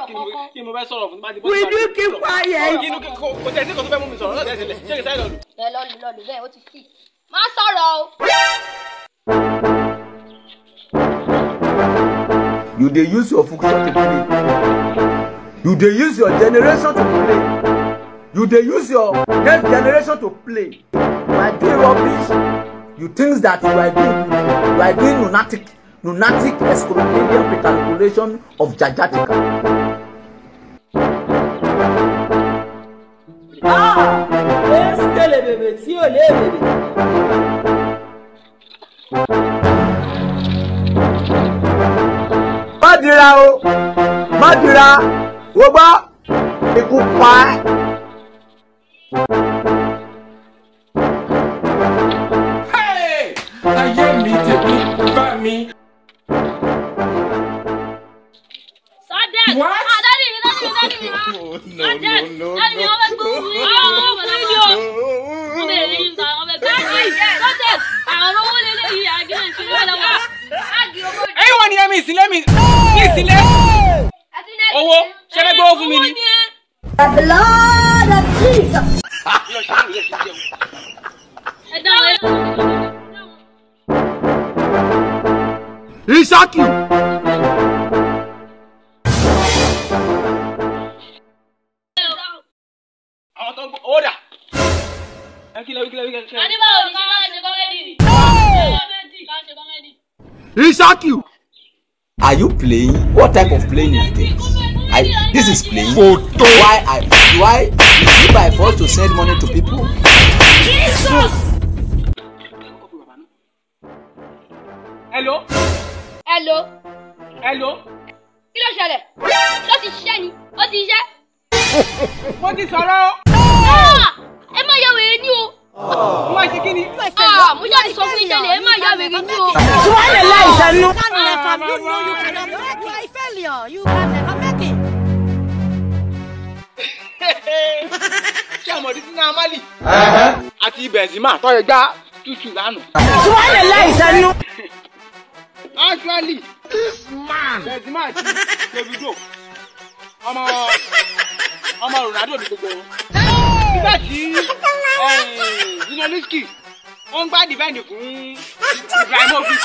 sọ̀rọ̀ kankan. kí ni mo fẹ́ sọ̀rọ̀ fún bá ti bọ́ sí bá ti bọ́ sí bá ti bọ́ sí kò tẹ̀ sí kò tó fẹ́ mú mi sọ̀rọ̀ lọ́dẹ̀ sílẹ̀ ṣé kì í sáyé lọ́lù. ẹ lọ́lù lọ́lù bẹ́ẹ̀ ó ti kì í má sọ̀rọ̀ o. you dey use your function to play you dey use your generation to play you dey use your next generation to play by doing rubbish you think that you are doing you are doing lunatic lunatic exclamation recalculation of jajatica. èbèbè tí ò lé èbèbè. má dira o má dira wo gbọ́ ikú pa á. ayé mi tèmi bá mi. sọ́dẹ̀ ah, àdáni mi lẹ́nu mi lẹ́nu mi wá sọ́dẹ̀ àdáni mi wọ́n fẹ́ gbó. ẹ̀yin wo ni ẹ̀mí ìsìnlẹ̀ mi ní ìsìnlẹ̀ owó ṣe fẹ́ gbowó fún mi ni. The blood of Jesus. Isaki. àwọn tó ń bọ̀ ọ́ dà. ẹ kí lè wí kí lè wí kí lè wí. adébáwò ní sábà ṣe kọ́mẹ́dì. Isakiu. Are you playing? What type of playing is this? I this is playing. Photo. Why I why is it by force to send money to people? Jesus. Hello. Hello. Hello. Kí ló ṣẹlẹ̀? Ló ti ṣiṣẹ́ ni, ó ti ṣiṣẹ́. Mo ti sọ̀rọ̀ o. Ah! Ẹ má ya wèrè ní o. Mo máa ṣe kí ni? Ah! Mo ṣáà ti sọ fún ìjẹ́lẹ̀, ẹ má ya wèrè ní o. Tell no. Can't you know you cannot make it. a failure. You can never make it. Ṣé àmọ̀dé sí náà Mali? Àti Benzema tọ́yọ̀ gbá tútù lánàá. Tí wọ́n lè láì sẹ́nu. Actually, this man. Benzema ti Davido. Ọmọ ọmọ Ronaldo ní gbogbo. Nígbà tí eh, Zinoliski, ó ń gbá dìbẹ́ǹdì fún Ibrahimovic.